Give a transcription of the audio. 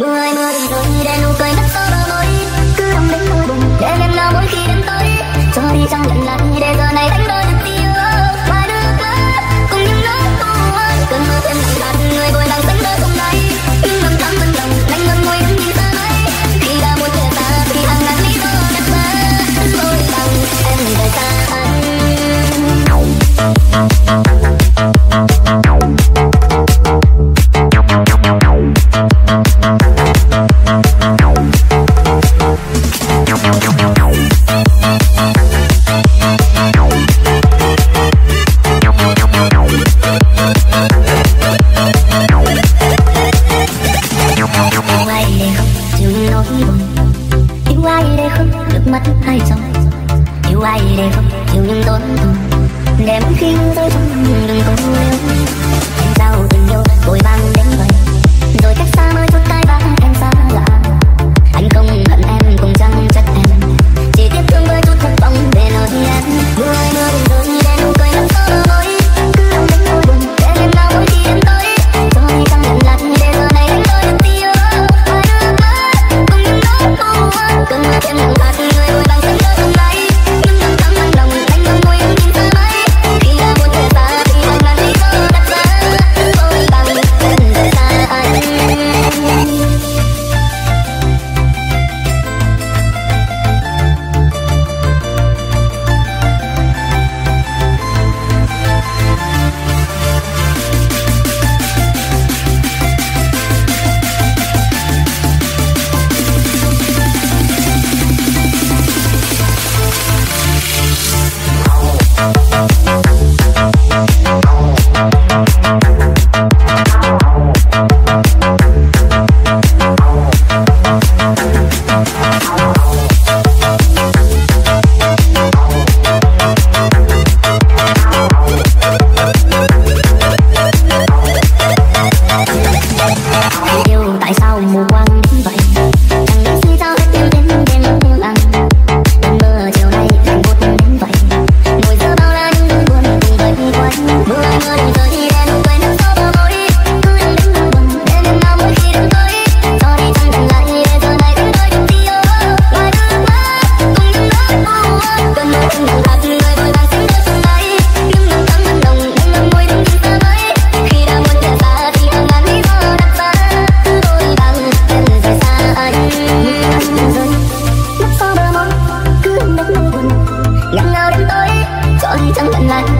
mưa ơi mưa đừng rồi để nụ cười mắt xóa bờ môi. Cứ đong đến nỗi buồn để em lo mỗi khi đến tối. Cho đi trong lạnh là yêu ai để không được mất hay dòng yêu ai để không chịu nhưng tổn thương để mỗi khi rơi trong lòng. more one night.